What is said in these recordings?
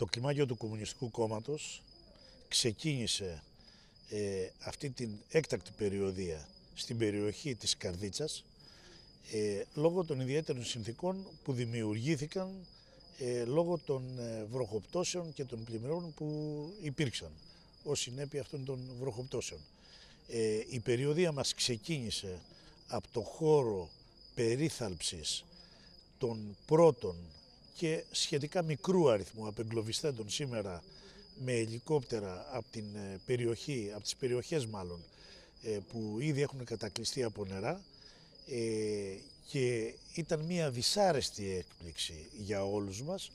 Το κλιμάκιο του Κομμουνιστικού Κόμματος ξεκίνησε ε, αυτή την έκτακτη περιοδία στην περιοχή της Καρδίτσας ε, λόγω των ιδιαίτερων συνθήκων που δημιουργήθηκαν ε, λόγω των ε, βροχοπτώσεων και των πλημμυρών που υπήρξαν ως συνέπεια αυτών των βροχοπτώσεων. Ε, η περιοδία μας ξεκίνησε από το χώρο περίθαλψης των πρώτων και σχετικά μικρού αριθμού απεγκλωβιστέντων σήμερα με ελικόπτερα από την περιοχή, από τις περιοχές μάλλον, που ήδη έχουν κατακλειστεί από νερά και ήταν μια δυσάρεστη έκπληξη για όλους μας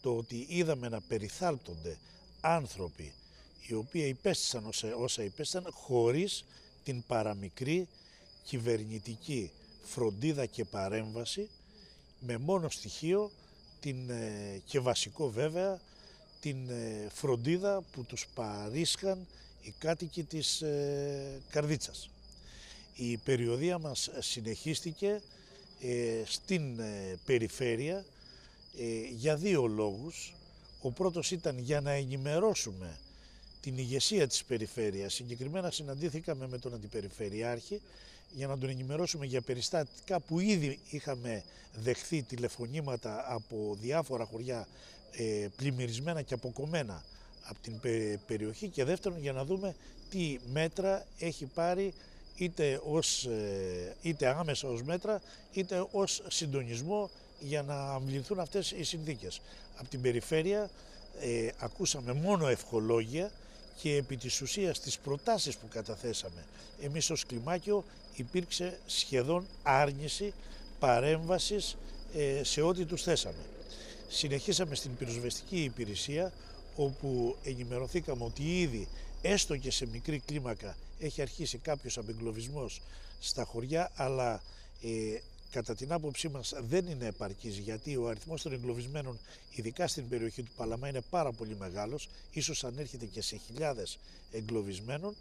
το ότι είδαμε να περιθάλπτονται άνθρωποι οι οποίοι υπέστησαν όσα, όσα υπέστησαν χωρίς την παραμικρή κυβερνητική φροντίδα και παρέμβαση με μόνο στοιχείο την, ε, και βασικό βέβαια την ε, φροντίδα που τους παρίσχαν οι κάτοικοι της ε, Καρδίτσας. Η περιοδία μας συνεχίστηκε ε, στην ε, περιφέρεια ε, για δύο λόγους. Ο πρώτος ήταν για να ενημερώσουμε την ηγεσία της περιφέρειας. Συγκεκριμένα συναντήθηκαμε με τον Αντιπεριφερειάρχη για να τον ενημερώσουμε για περιστατικά που ήδη είχαμε δεχθεί τηλεφωνήματα από διάφορα χωριά ε, πλημμυρισμένα και αποκομμένα από την περιοχή και δεύτερον για να δούμε τι μέτρα έχει πάρει είτε, ως, ε, είτε άμεσα ως μέτρα είτε ως συντονισμό για να αμβληθούν αυτές οι συνθήκες. Από την περιφέρεια ε, ακούσαμε μόνο ευχολόγια και επί της ουσίας τις προτάσεις που καταθέσαμε εμείς ως κλιμάκιο υπήρξε σχεδόν άρνηση παρέμβασης ε, σε ό,τι τους θέσαμε. Συνεχίσαμε στην πυροσβεστική υπηρεσία όπου ενημερωθήκαμε ότι ήδη έστω και σε μικρή κλίμακα έχει αρχίσει κάποιος απεγκλωβισμός στα χωριά αλλά ε, κατά την άποψή μας δεν είναι επαρκής γιατί ο αριθμός των εγκλωβισμένων ειδικά στην περιοχή του Παλαμά είναι πάρα πολύ μεγάλος. Ίσως ανέρχεται και σε χιλιάδες εγκλωβισμένων.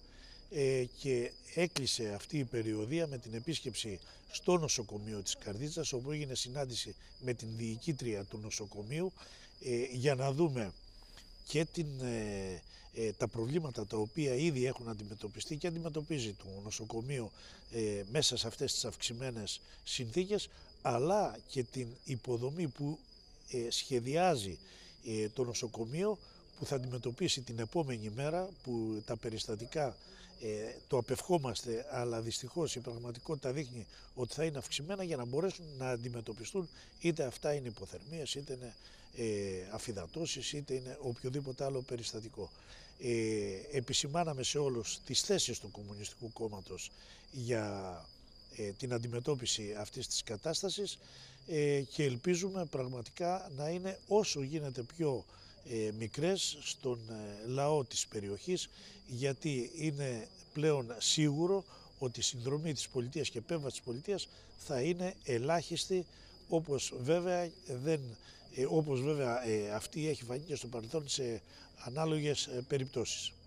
Ε, και έκλεισε αυτή η περιοδία με την επίσκεψη στο νοσοκομείο της Καρδίτσας όπου έγινε συνάντηση με την διοικήτρια του νοσοκομείου. Ε, για να δούμε και την, ε, ε, τα προβλήματα τα οποία ήδη έχουν αντιμετωπιστεί και αντιμετωπίζει το νοσοκομείο ε, μέσα σε αυτές τις αυξημένες συνθήκες αλλά και την υποδομή που σχεδιάζει το νοσοκομείο που θα αντιμετωπίσει την επόμενη μέρα που τα περιστατικά το απευχόμαστε αλλά δυστυχώς η πραγματικότητα δείχνει ότι θα είναι αυξημένα για να μπορέσουν να αντιμετωπιστούν είτε αυτά είναι υποθερμίες είτε είναι ε, αφιδατώσεις είτε είναι οποιοδήποτε άλλο περιστατικό. Ε, επισημάναμε σε όλους τις θέσεις του Κομμουνιστικού Κόμματος για ε, την αντιμετώπιση αυτής της κατάστασης ε, και ελπίζουμε πραγματικά να είναι όσο γίνεται πιο ε, μικρές στον ε, λαό της περιοχής γιατί είναι πλέον σίγουρο ότι η συνδρομή της πολιτείας και επέμβαση της πολιτείας θα είναι ελάχιστη όπως βέβαια, δεν, ε, όπως βέβαια ε, αυτή έχει φανεί και στο παρελθόν σε ανάλογες ε, περιπτώσεις.